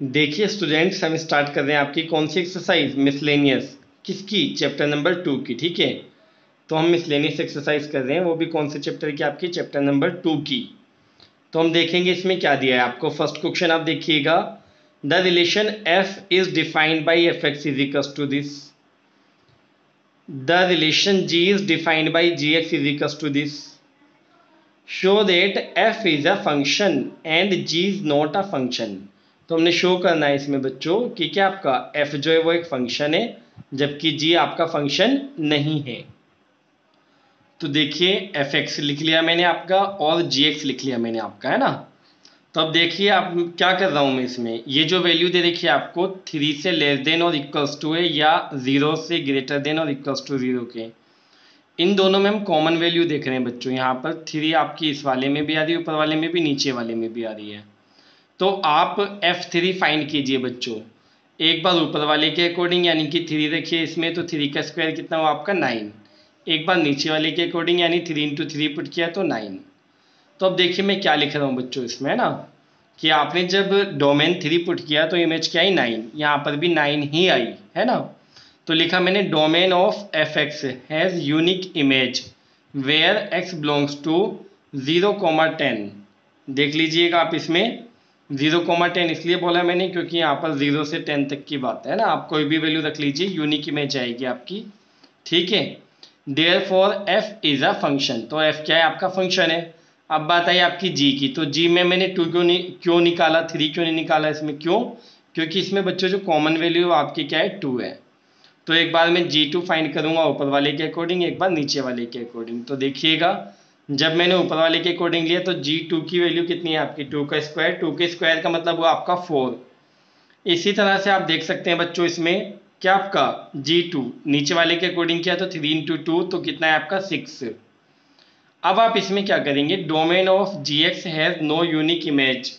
देखिए स्टूडेंट्स हम स्टार्ट कर रहे हैं आपकी कौन सी एक्सरसाइज मिसलेनियस किसकी? चैप्टर नंबर टू की, ठीक है? तो हम मिसलेनियस एक्सरसाइज कर रहे हैं, वो भी कौन से चैप्टर की आपकी? चैप्टर नंबर टू की। तो हम देखेंगे इसमें क्या दिया है आपको। फ़र्स्ट क्वेश्चन आप देखिएगा। The relation f is defined by f x is x two this the relation g is defined by g x is x two this show that f is a function and g is not a function तो हमने show करना है इसमें बच्चों कि क्या आपका F जो है वो एक फ़ंक्शन है, जबकि जी आपका फ़ंक्शन नहीं है। तो देखिए एफ़ एक्स लिख लिया मैंने आपका और जी एक्स लिख लिया मैंने आपका, है ना? तो अब देखिए आप क्या कर रहा हूँ मैं इसमें? ये जो वैल्यू दे देखिए आपको थ्री से लेस देन और इक्वल्स टू है या ज़ीरो से ग्रेटर देन और इक्वल्स टू ज़ीरो के। इन दोनों में हम कॉमन वैल्यू देख रहे हैं बच्चों, यहाँ पर थ्री आपकी इस वाले में भी आ रही है, ऊपर वाले में भी, नीचे वाले में भी आ रही है। तो आप एफ़ थ्री फाइंड कीजिए बच्चों। एक बार ऊपर वाले के अकॉर्डिंग यानी कि थ्री रखिए इसमें तो थ्री का स्क्वायर कितना हुआ आपका? नाइन एक बार नीचे वाले के अकॉर्डिंग यानी थ्री इंटू थ्री पुट किया तो नाइन तो अब देखिए मैं क्या लिख रहा हूँ बच्चों इसमें ना? कि आपने जब डोमेन थ्री पुट किया तो इमेज क्या आई? नाइन यहाँ पर भी नाइन ही आई, है ना? तो लिखा मैंने domain of f x has unique image where x belongs to zero comma ten देख लीजिएगा आप इसमें। ज़ीरो कोमा टेन इसलिए बोला मैंने क्योंकि यहाँ पर ज़ीरो से टेन तक की बात है ना। आप कोई भी वैल्यू रख लीजिए यूनिक इमेज आएगी आपकी। ठीक है? Therefore f is a function तो एफ़ क्या है? आपका फ़ंक्शन है। अब बात आई आपकी जी की। तो जी में मैंने टू क्यों नहीं क्यों निकाला? थ्री क्यों नहीं निकाला इसमें? क्यों? क्योंकि इसमें बच्चों, जो कॉमन वैल्यू है, आपकी क्या है? टू है। तो एक बार मैं जी टू फाइंड करूँगा, ऊपर वाले के अकॉर्डिंग एक बार नीचे वाले के अकॉर्डिंग तो देखिएगा जब मैंने ऊपर वाले के अकॉर्डिंग लिया तो जी टू की वैल्यू कितनी है आपकी? टू का स्क्वायर टू के स्क्वायर का मतलब हुआ आपका फोर इसी तरह से आप देख सकते हैं बच्चों इसमें क्या आपका जी टू नीचे वाले के अकॉर्डिंग किया तो थ्री इंटू टू तो कितना है आपका सिक्स अब आप इसमें क्या करेंगे? Domain of g x has no unique image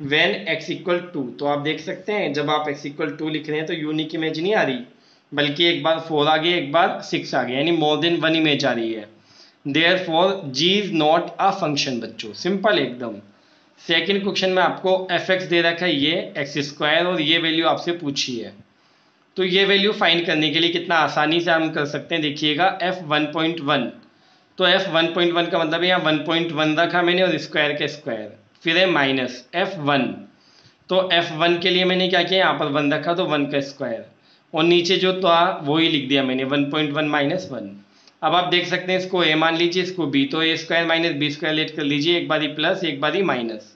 when x equal to तो आप देख सकते हैं, जब आप एक्स इक्वल टू लिख रहे हैं तो यूनिक इमेज नहीं आ रही, बल्कि एक बार फोर आ गई, एक बार सिक्स आ गया, यानी मोर देन वन इमेज आ रही है। Therefore g is not a function बच्चों। सिंपल एकदम। सेकेंड क्वेश्चन में आपको एफ़ एक्स दे रखा है, ये एक्स स्क्वायर और ये वैल्यू आपसे पूछी है। तो ये वैल्यू फाइंड करने के लिए कितना आसानी से हम कर सकते हैं, देखिएगा एफ़ वन पॉइंट वन तो एफ़ वन पॉइंट वन का मतलब यहाँ वन पॉइंट वन रखा मैंने और स्क्वायर के स्क्वायर फिर है माइनस एफ़ वन तो एफ़ वन के लिए मैंने क्या किया, यहाँ पर वन रखा तो वन का स्क्वायर और नीचे जो था, वही लिख दिया मैंने one point one minus one अब आप देख सकते हैं इसको ए मान लीजिए, इसको बी तो a square minus b square let कर लीजिए, एक बारी प्लस एक बारी माइनस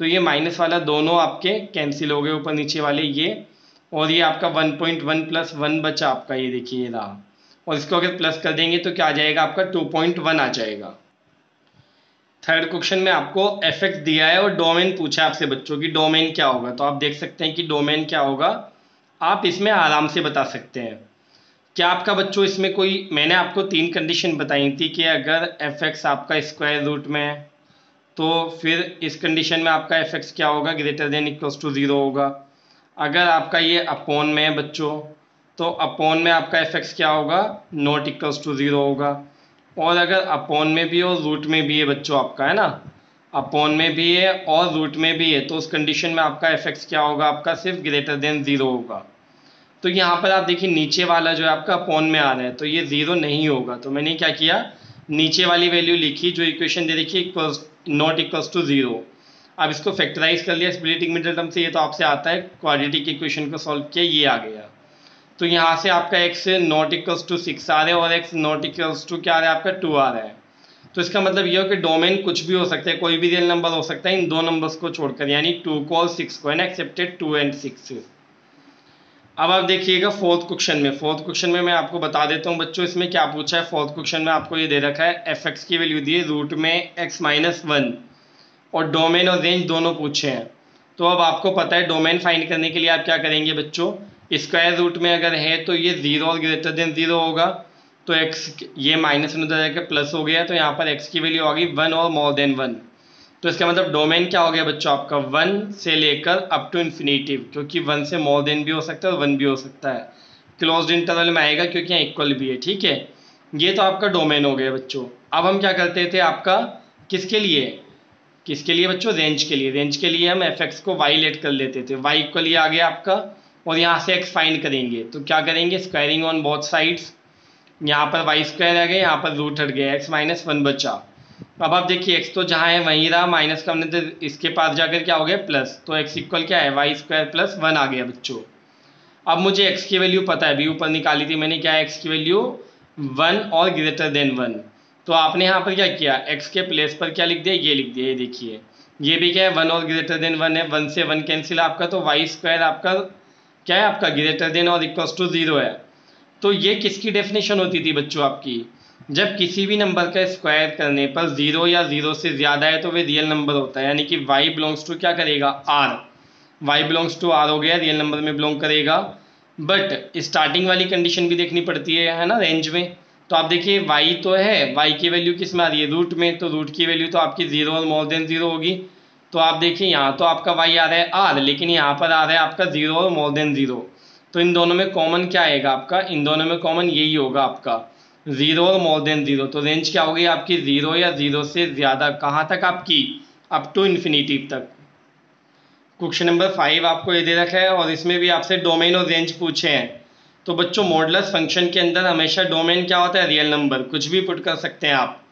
तो ये माइनस वाला दोनों आपके कैंसिल हो गए ऊपर नीचे वाले ये, और ये आपका one point one plus one बचा आपका, ये देखिए ये रहा। और इसको अगर प्लस कर देंगे तो क्या आ जाएगा आपका टू पॉइंट वन आ जाएगा। थर्ड क्वेश्चन में आपको एफ़ एक्स दिया है और डोमेन पूछा है आपसे बच्चों की डोमेन क्या होगा? तो आप देख सकते हैं कि डोमेन क्या होगा। आप इसमें आराम से बता सकते हैं। क्या आपका बच्चों, इसमें कोई, मैंने आपको तीन कंडीशन बताई थी कि अगर एफ़ एक्स आपका स्क्वायर रूट में है तो फिर इस कंडीशन में आपका एफ़ एक्स क्या होगा? Greater than equals to zero होगा। अगर आपका ये अपोन में है बच्चों तो अपोन में आपका एफ़ एक्स क्या होगा? नॉट इक्वल्स टू ज़ीरो होगा। और अगर अपोन में भी और रूट में भी है बच्चों आपका, है ना? अपोन में भी है और रूट में भी है तो उस कंडीशन में आपका एफ़ एक्स क्या होगा? आपका सिर्फ़ ग्रेटर देन ज़ीरो होगा। तो यहाँ पर आप देखिए, नीचे वाला जो है आपका पॉन में आ रहा है तो ये ज़ीरो नहीं होगा। तो मैंने क्या किया, नीचे वाली वैल्यू लिखी, जो इक्वेशन दे देखिए equals not equals to zero अब इसको फैक्टराइज कर लिया स्प्लिटिंग मिडल टर्म से, ये तो आपसे आता है क्वाड्रेटिक इक्वेशन को सॉल्व किया, ये आ गया। तो यहाँ से आपका x not equals to six आ रहा है, और एक्स नॉट इक्वल्स टू क्या आ रहा है, आपका टू आ रहा है। तो इसका मतलब ये हो कि डोमेन कुछ भी हो सकता है, कोई भी रियल नंबर हो सकता है, इन दो नंबर्स को छोड़कर, यानी टू को और सिक्स को है ना एक्सेप्टेड टू एंड सिक्स अब आप देखिएगा फोर्थ क्वेश्चन में। फोर्थ क्वेश्चन में मैं आपको बता देता हूँ, बच्चों, इसमें क्या पूछा है? फोर्थ क्वेश्चन में आपको ये दे रखा है एफ़ एक्स की वैल्यू दी है रूट में एक्स माइनस वन और डोमेन और रेंज दोनों पूछे हैं। तो अब आपको पता है डोमेन फाइंड करने के लिए आप क्या करेंगे बच्चों? स्क्वायर रूट में अगर है तो ये ज़ीरो और ग्रेटर देन ज़ीरो होगा। तो एक्स ये माइनस वन उधर जाकर प्लस हो गया तो यहाँ पर एक्स की वैल्यू आ गई वन और मोर देन वन तो इसका मतलब डोमेन क्या हो गया बच्चों आपका? वन से लेकर अप टू इन्फिनेटिव क्योंकि वन से मोर देन भी हो सकता है और वन भी हो सकता है। क्लोज इंटरवल में आएगा क्योंकि यहाँ इक्वल भी है, ठीक है? ये तो आपका डोमेन हो गया बच्चों। अब हम क्या करते थे आपका? किसके लिए? किसके लिए बच्चों? रेंज के लिए। रेंज के लिए हम एफ़ एक्स को वाई लेट कर लेते थे। वाई इक्वल ये आ गया आपका, और यहाँ से एक्स फाइंड करेंगे। तो क्या करेंगे? स्क्वायरिंग ऑन बोथ साइड्स यहाँ पर वाई स्क्वायर आ गया यहाँ पर रूट हट गया एक्स माइनस वन बचा। अब आप देखिए एक्स तो जहाँ है, वहीं रहा माइनस का हमने तो इसके पास जाकर क्या हो गया प्लस तो एक्स इक्वल क्या है? वाई स्क्वायर प्लस वन आ गया बच्चों। अब मुझे एक्स की वैल्यू पता है, अभी ऊपर निकाली थी मैंने क्या एक्स की वैल्यू वन और ग्रेटर देन वन तो आपने यहाँ पर क्या किया? एक्स के प्लेस पर क्या लिख दिया? ये लिख दिया, ये देखिए। ये भी क्या है वन और ग्रेटर देन वन है। वन से वन कैंसिल आपका तो वाई स्क्वायर आपका क्या है? आपका ग्रेटर देन और इक्वल्स टू ज़ीरो है। तो ये किसकी डेफिनेशन होती थी बच्चों आपकी? जब किसी भी नंबर का स्क्वायर करने पर ज़ीरो या ज़ीरो से ज़्यादा है तो वे रियल नंबर होता है, यानी कि वाई बिलोंग्स टू क्या करेगा? R y belongs to R हो गया रियल नंबर में बिलोंग करेगा। बट स्टार्टिंग वाली कंडीशन भी देखनी पड़ती है है ना रेंज में। तो आप देखिए वाई तो है वाई की वैल्यू किसमें आ रही है? रूट में तो रूट की वैल्यू तो आपकी ज़ीरो और मोर देन ज़ीरो होगी। तो आप देखिए, यहाँ तो आपका वाई आ रहा है आर लेकिन यहाँ पर आ रहा है आपका ज़ीरो और मोर देन ज़ीरो तो इन दोनों में कॉमन क्या आएगा आपका? इन दोनों में कॉमन यही होगा आपका। ज़ीरो और मोर देन ज़ीरो। तो रेंज क्या होगी आपकी? ज़ीरो या ज़ीरो से ज़्यादा। कहाँ तक आपकी? अप टू इन्फिनिटिव तक। क्वेश्चन नंबर फाइव आपको ये दे रखा है और इसमें भी आपसे डोमेन और रेंज पूछे हैं। तो बच्चों मॉडलस फ़ंक्शन के अंदर हमेशा डोमेन क्या होता है? रियल नंबर कुछ भी पुट कर सकते हैं आप।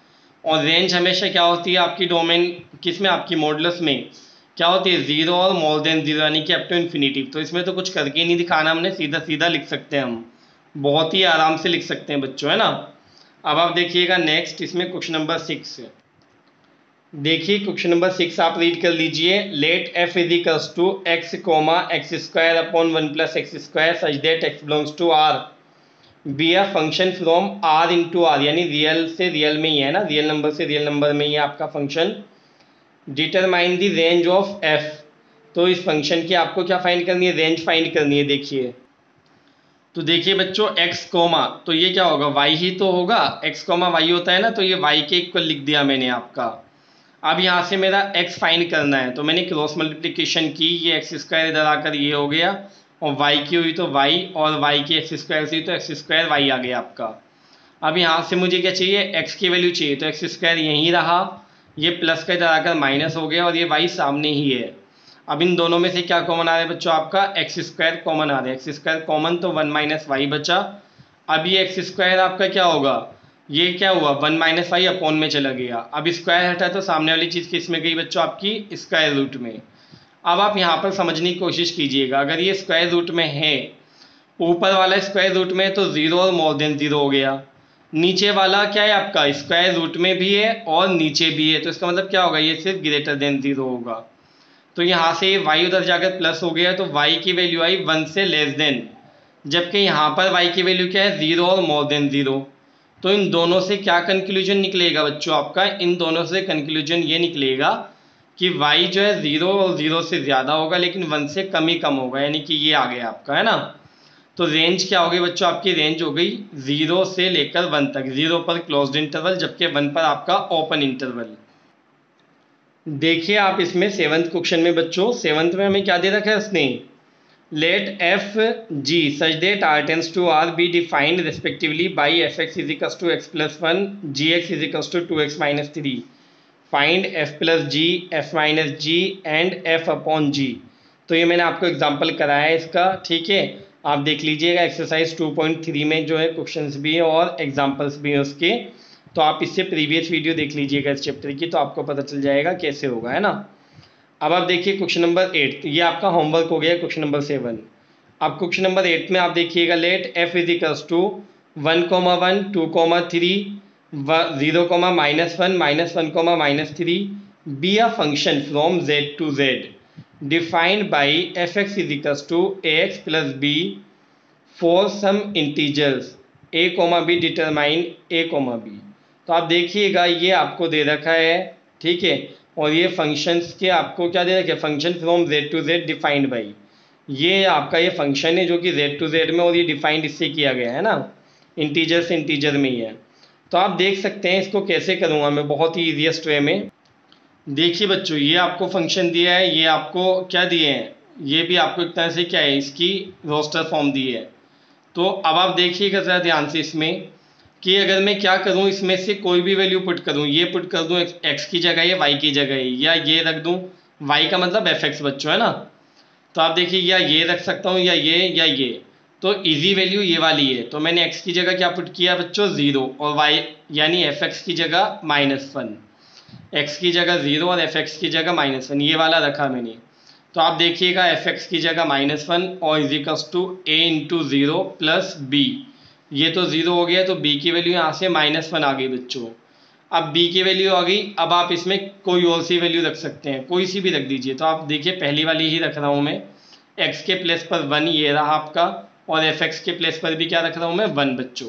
और रेंज हमेशा क्या होती है आपकी डोमेन किसमें? आपकी मॉडलस में। क्या होती है? ज़ीरो और मोर देन ज़ीरो यानी कि अप टू इन्फिनिटिव तो इसमें तो कुछ करके नहीं दिखाना हमने। सीधा सीधा लिख सकते हैं हम। बहुत ही आराम से लिख सकते हैं बच्चों, है ना? अब आप देखिएगा नेक्स्ट इसमें क्वेश्चन नंबर सिक्स देखिए क्वेश्चन नंबर सिक्स आप रीड कर लीजिए। Let f is equals to x comma x square upon one plus x square such that x belongs to R be a function from R into R are यानी real से real में ही है ना? Real number से real number में ही है आपका function determine the range of f तो इस फ़ंक्शन की आपको क्या फाइंड करनी है? रेंज फाइंड करनी है, देखिए। तो देखिए बच्चों, x कोमा तो ये क्या होगा? y ही तो होगा। x कोमा वाई होता है ना तो ये y के इक्वल लिख दिया मैंने आपका। अब यहाँ से मेरा x फाइंड करना है। तो मैंने क्रॉस मल्टीप्लिकेशन की, ये एक्स स्क्वायर इधर आकर ये हो गया। और y की हुई तो y, और y के एक्स स्क्वायर से तो एक्स स्क्वायर वाई आ गया आपका। अब यहाँ से मुझे क्या चाहिए? x की वैल्यू चाहिए। तो एक्स स्क्वायर यहीं रहा। ये प्लस का इधर आकर माइनस हो गया और ये y सामने ही है। अब इन दोनों में से क्या कॉमन आ रहा है बच्चों? आपका एक्स स्क्वायर कॉमन आ रहा है। एक्स स्क्वायर कॉमन तो वन माइनस वाई बचा। अब ये एक्स स्क्वायर आपका क्या होगा? ये क्या हुआ? वन माइनस वाई अपॉन में चला गया। अब स्क्वायर हटा तो सामने वाली चीज़ किसमें गई बच्चों आपकी? स्क्वायर रूट में। अब आप यहाँ पर समझने की कोशिश कीजिएगा, अगर ये स्क्वायर रूट में है, ऊपर वाला स्क्वायर रूट में तो ज़ीरो और मोर देन ज़ीरो हो गया। नीचे वाला क्या है आपका? स्क्वायर रूट में भी है और नीचे भी है। तो इसका मतलब क्या होगा? ये सिर्फ़ ग्रेटर देन ज़ीरो होगा। तो यहाँ से वाई उधर जाकर प्लस हो गया तो वाई की वैल्यू आई वन से लेस देन जबकि यहाँ पर वाई की वैल्यू क्या है? ज़ीरो और मोर देन ज़ीरो तो इन दोनों से क्या कंक्लूजन निकलेगा बच्चों आपका? इन दोनों से कंक्लूजन ये निकलेगा कि y जो है ज़ीरो और ज़ीरो से ज़्यादा होगा, लेकिन वन से कम ही कम होगा, यानी कि ये आ गया आपका, है ना? तो रेंज क्या होगी बच्चों? आपकी रेंज हो गई ज़ीरो से लेकर वन तक। ज़ीरो पर क्लोज्ड इंटरवल जबकि वन पर आपका ओपन इंटरवल देखिए आप इसमें सेवंथ क्वेश्चन में बच्चों सेवन्थ में हमें क्या दे रखा है उसने? Let f g such that R tends to R be defined respectively by f x equals to x plus one g x equals to two x minus three find f plus g f minus g and f upon g तो ये मैंने आपको example कराया है इसका, ठीक है? आप देख लीजिएगा एक्सरसाइज टू पॉइंट थ्री में जो है क्वेश्चन भी हैं और एग्जाम्पल्स भी हैं उसके। तो आप इससे प्रीवियस वीडियो देख लीजिएगा इस चैप्टर की तो आपको पता चल जाएगा कैसे होगा, है ना? अब आप देखिए क्वेश्चन नंबर एट ये आपका होमवर्क हो गया क्वेश्चन नंबर सेवन अब क्वेश्चन नंबर एट में आप देखिएगा let f is equals to one comma one two comma three zero comma minus one minus one comma minus three be a function from Z to Z defined by f x is equals to a x plus b for some integers a comma b determine a comma b तो आप देखिएगा, ये आपको दे रखा है, ठीक है? और ये फ़ंक्शंस के आपको क्या दे रखे function from Z to Z defined by ये आपका ये फ़ंक्शन है जो कि जेड टू जेड में और ये डिफाइंड इससे किया गया है ना? इंटीजर से इंटीजर में ही है। तो आप देख सकते हैं इसको कैसे करूँगा मैं बहुत ही ईजिएस्ट वे में। देखिए बच्चों, ये आपको फ़ंक्शन दिया है, ये आपको क्या दिए हैं? ये भी आपको एक तरह से क्या है, इसकी रोस्टर फॉर्म दी है। तो अब आप देखिएगा ज़रा ध्यान से इसमें। कि अगर मैं क्या करूँ, इसमें से कोई भी वैल्यू पुट करूँ, ये पुट कर दूँ एक्स की जगह या वाई की जगह, या ये रख दूँ वाई का मतलब एफ़ एक्स बच्चों, है ना? तो आप देखिए, या ये रख सकता हूँ, या ये या ये। तो इजी वैल्यू ये वाली है। तो मैंने एक्स की जगह क्या पुट किया बच्चों? ज़ीरो और वाई यानी एफ़ एक्स की जगह माइनस वन एक्स की जगह ज़ीरो और एफ़ एक्स की जगह माइनस वन ये वाला रखा मैंने। तो आप देखिएगा एफ़ एक्स की जगह माइनस वन और equals to a into zero plus b ये तो ज़ीरो हो गया तो बी की वैल्यू यहाँ से माइनस वन आ गई बच्चों। अब बी की वैल्यू आ गई, अब आप इसमें कोई और सी वैल्यू रख सकते हैं, कोई सी भी रख दीजिए। तो आप देखिए, पहली वाली ही रख रहा हूँ मैं। एक्स के प्लेस पर वन ये रहा आपका, और एफ़ एक्स के प्लेस पर भी क्या रख रहा हूँ मैं? वन बच्चों।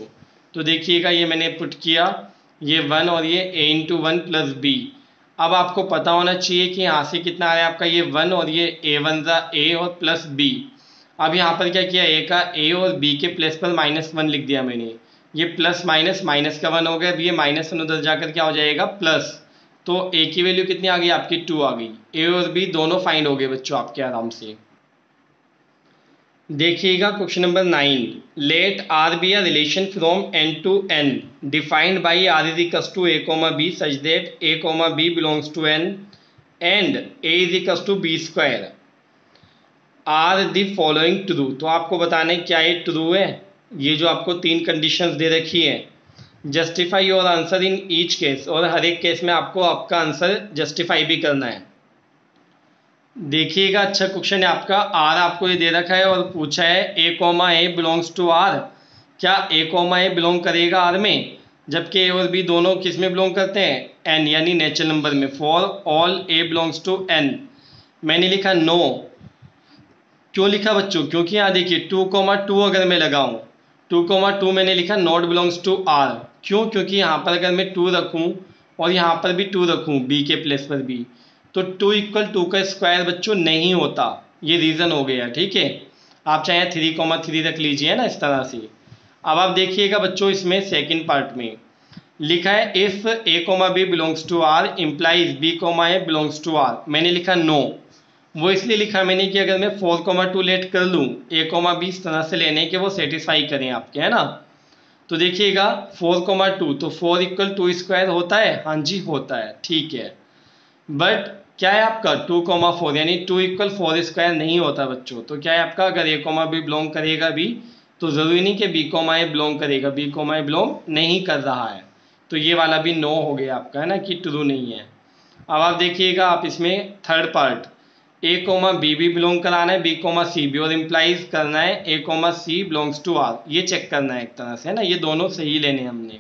तो देखिएगा, ये मैंने पुट किया, ये वन और ये a into one plus b अब आपको पता होना चाहिए कि यहाँ से कितना आया आपका? ये वन और ये ए वन ज़ा ए और प्लस बी अब यहाँ पर क्या किया? ए का ए और बी के प्लस पर माइनस वन लिख दिया मैंने। ये प्लस माइनस माइनस का वन हो गया। अब ये माइनस वन उधर जाकर क्या हो जाएगा? प्लस तो ए की वैल्यू कितनी आ गई? आपकी टू आ गई। ए और बी दोनों फाइंड हो गए बच्चों आपके आराम से। देखिएगा question number nine let R be a relation from N to N defined by R is equals to a comma b such that a comma b belongs to N and a is equals to b square are the following true तो आपको बताना क्या ये true है? ये जो आपको तीन कंडीशंस दे रखी है। Justify your answer in each case और हर एक केस में आपको आपका आंसर जस्टिफाई भी करना है। देखिएगा अच्छा क्वेश्चन है आपका। आर आपको ये दे रखा है और पूछा है a comma a belongs to R क्या ए कोमा ए बिलोंग करेगा आर में? जबकि ए और बी दोनों किसमें बिलोंग करते हैं? एन यानी नेचुरल नंबर में। For all a belongs to N मैंने लिखा नो क्यों लिखा बच्चों? क्योंकि यहाँ देखिए टू कोमा टू अगर मैं लगाऊँ टू कोमा टू मैंने लिखा नॉट बिलोंग्स टू आर क्यों? क्योंकि यहाँ पर अगर मैं टू रखूँ और यहाँ पर भी टू रखूँ बी के प्लेस पर भी तो टू इक्वल टू का स्क्वायर बच्चों नहीं होता। ये रीज़न हो गया, ठीक है? आप चाहे थ्री कॉमा थ्री रख लीजिए ना, इस तरह से। अब आप देखिएगा बच्चों इसमें सेकंड पार्ट में। लिखा है if a comma b belongs to R implies b comma a belongs to R मैंने लिखा नो वो इसलिए लिखा मैंने कि अगर मैं फोर कोमा टू लेट कर लूँ ए कोमा बी इस तरह से लेने के वो सेटिस्फाई करें आपके, है ना? तो देखिएगा फोर कोमा टू तो फोर इक्वल टू स्क्वायर होता है? हाँ जी, होता है, ठीक है। बट क्या है आपका? टू कोमा फोर यानी टू इक्वल फोर स्क्वायर नहीं होता बच्चों। तो क्या है आपका? अगर ए कोमा बी बिलोंग करेगा भी तो ज़रूरी नहीं कि बी कोमा ए बिलोंग करेगा। बी कोमा ए बिलोंग नहीं कर रहा है। तो ये वाला भी नो हो गया आपका, है ना, कि ट्रू नहीं है। अब आप देखिएगा, आप इसमें third part a comma b भी बिलोंग कराना है बी कोमा सी भी और इम्प्लाइज करना है a comma c belongs to R ये चेक करना है एक तरह से, है ना? ये दोनों सही लेने हमने।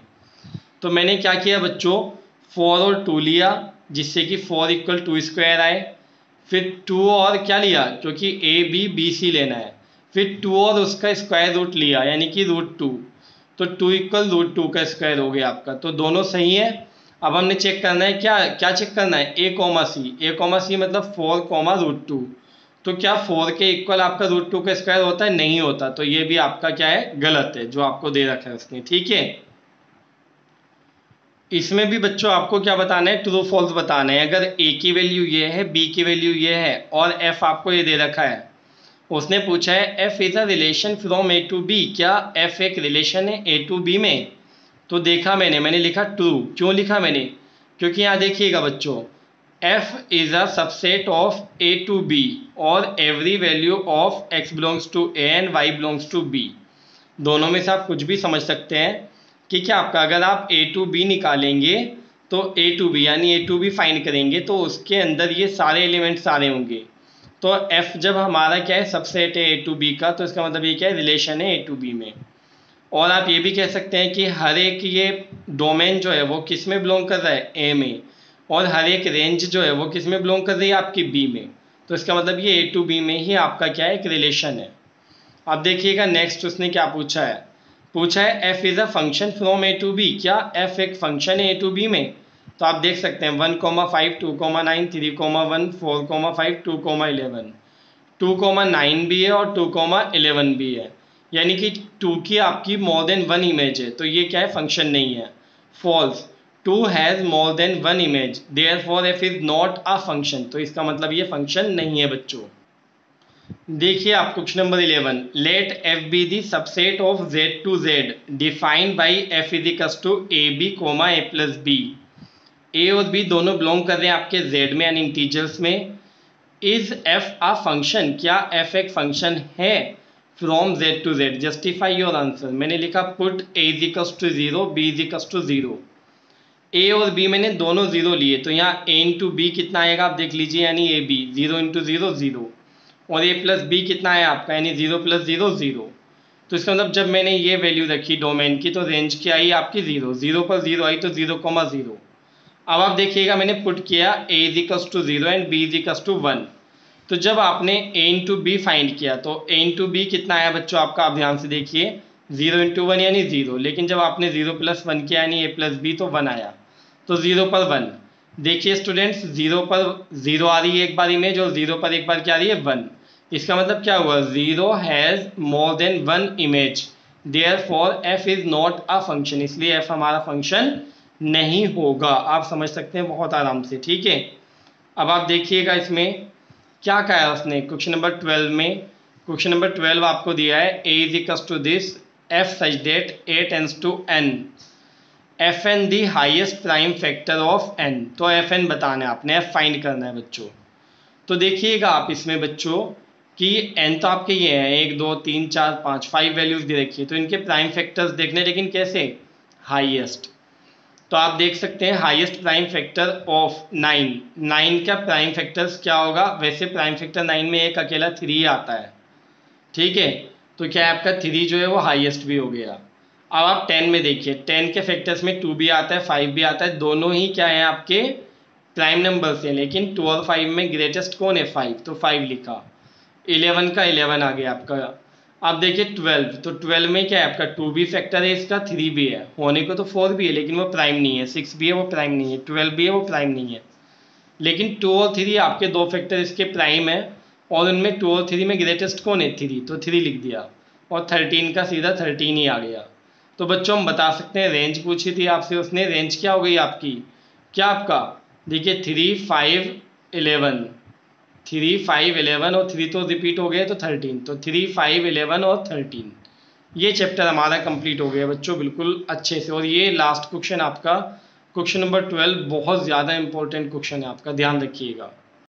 तो मैंने क्या किया बच्चों? फोर और टू लिया, जिससे कि फोर इक्वल टू स्क्वायर आए। फिर टू और क्या लिया? क्योंकि ए बी बी सी लेना है। फिर टू और उसका स्क्वायर रूट लिया, यानी कि रूट टू तो टू इक्वल रूट टू का स्क्वायर हो गया आपका। तो दोनों सही है। अब हमने चेक करना है, क्या क्या चेक करना है? ए कॉमा सी ए कॉमा सी मतलब फोर कॉमा रूट टू तो क्या फोर के इक्वल आपका रूट टू का स्क्वायर होता है? नहीं होता। तो ये भी आपका क्या है? गलत है, जो आपको दे रखा है उसने। ठीक है? इसमें भी बच्चों आपको क्या बताना है? ट्रू फॉल्स बताना है। अगर ए की वैल्यू ये है बी की वैल्यू ये है, और एफ़ आपको ये दे रखा है। उसने पूछा है f is a relation from A to B क्या एफ़ एक रिलेशन है ए टू बी में? तो देखा मैंने मैंने लिखा टू क्यों लिखा मैंने? क्योंकि यहाँ देखिएगा बच्चों f is a subset of A to B और every value of x belongs to A and y belongs to B दोनों में से आप कुछ भी समझ सकते हैं कि क्या आपका, अगर आप ए टू बी निकालेंगे तो ए टू बी यानी ए टू बी फाइंड करेंगे तो उसके अंदर ये सारे एलिमेंट सारे होंगे। तो एफ़ जब हमारा क्या है सबसेट है ए टू बी का तो इसका मतलब ये क्या है रिलेशन है ए टू बी में। और आप ये भी कह सकते हैं कि हर एक ये डोमेन जो है वो किसमें बिलोंग कर रहा है? ए में। और हर एक रेंज जो है वो किसमें बिलोंग कर रही है? आपकी बी में। तो इसका मतलब ये ए टू बी में ही आपका क्या है? एक रिलेशन है। अब देखिएगा नेक्स्ट उसने क्या पूछा है? पूछा है f is a function from A to B क्या एफ़ एक फ़ंक्शन है ए टू बी में? तो आप देख सकते हैं one comma five two comma nine three comma one four comma five two comma eleven two comma nine भी है और टू कोमा इलेवन भी है। यानी कि टू की आपकी मोर देन वन इमेज है तो ये क्या है? फ़ंक्शन नहीं है। False two has more than one image therefore f is not a function तो इसका मतलब ये फ़ंक्शन नहीं है बच्चों। देखिए आप question number eleven. Let f be the subset of Z to Z defined by f is equals to a b comma a plus b a और बी दोनों बिलोंग कर रहे हैं आपके जेड में यानी इंटीजर्स में। इज़ एफ़ आ फ़ंक्शन क्या एफ़ एक फ़ंक्शन है? From Z to Z justify your answer मैंने लिखा put a is to zero b is to zero a और बी मैंने दोनों ज़ीरो लिए तो यहाँ ए इंटू बी कितना आएगा? आप देख लीजिए, यानी a b zero into zero zero और ए प्लस बी कितना है आपका? यानी ज़ीरो प्लस ज़ीरो ज़ीरो तो इसका मतलब जब मैंने ये वैल्यू रखी डोमेन की तो रेंज क्या आई आपकी ज़ीरो ज़ीरो पर ज़ीरो आई तो ज़ीरो कॉमा ज़ीरो अब आप देखिएगा, मैंने पुट किया a is to zero and b is to one तो जब आपने ए इंटू बी फाइंड किया तो ए इंटू बी कितना आया बच्चों आपका? आप ध्यान से देखिए। ज़ीरो इंटू वन यानी ज़ीरो लेकिन जब आपने ज़ीरो प्लस वन किया यानी ए प्लस बी तो वन आया। तो ज़ीरो पर वन देखिए स्टूडेंट्स ज़ीरो पर ज़ीरो आ रही है एक बार इमेज और ज़ीरो पर एक बार क्या आ रही है? वन इसका मतलब क्या हुआ? Zero has more than one image therefore f is not a function इसलिए एफ़ हमारा फ़ंक्शन नहीं होगा। आप समझ सकते हैं बहुत आराम से, ठीक है? अब आप देखिएगा इसमें। क्या कहा है उसने? क्वेश्चन नंबर ट्वेल्व में, क्वेश्चन नंबर ट्वेल्व आपको दिया है a is equals to this f such that a tends to N f n the highest prime factor of n तो एफ़ एन बताना है आपने एफ़ फाइंड करना है बच्चों। तो देखिएगा आप इसमें बच्चों कि एन तो आपके ये हैं, एक, दो, तीन, चार, पाँच फाइव वैल्यूज़ दे रखी है। तो इनके प्राइम फैक्टर्स देखने लेकिन कैसे? हाईएस्ट तो आप देख सकते हैं highest prime factor of nine nine का प्राइम फैक्टर्स क्या होगा? वैसे प्राइम फैक्टर नाइन में एक अकेला थ्री आता है। ठीक है? तो क्या है आपका? थ्री जो है वो हाईएस्ट भी हो गया। अब आप टेन में देखिए। टेन के फैक्टर्स में टू भी आता है फाइव भी आता है। दोनों ही क्या है आपके? प्राइम नंबर से लेकिन टू और फाइव में ग्रेटेस्ट कौन है? फाइव तो फाइव लिखा। इलेवन का इलेवन आ गया आपका। अब देखिए ट्वेल्व तो ट्वेल्व में क्या है, आपका टू भी फैक्टर है, इसका थ्री भी है। होने को तो फोर भी है, लेकिन वो प्राइम नहीं है। सिक्स भी है, वो प्राइम नहीं है। ट्वेल्व भी है, वो प्राइम नहीं है। लेकिन टू और थ्री आपके दो फैक्टर इसके प्राइम है, और उनमें टू और थ्री में ग्रेटेस्ट कौन है? थ्री तो थ्री लिख दिया। और थर्टीन का सीधा थर्टीन ही आ गया। तो बच्चों, हम बता सकते हैं रेंज पूछी थी आपसे उसने। रेंज क्या हो गई आपकी? क्या आपका? देखिए three five eleven three five eleven और थ्री तो रिपीट हो गए तो थर्टीन। तो थ्री फाइव एलेवन और थर्टीन। ये चैप्टर हमारा कंप्लीट हो गया बच्चों, बिल्कुल अच्छे से। और ये लास्ट क्वेश्चन आपका। क्वेश्चन नंबर ट्वेल्व बहुत ज़्यादा इंपॉर्टेंट क्वेश्चन है आपका। ध्यान रखिएगा।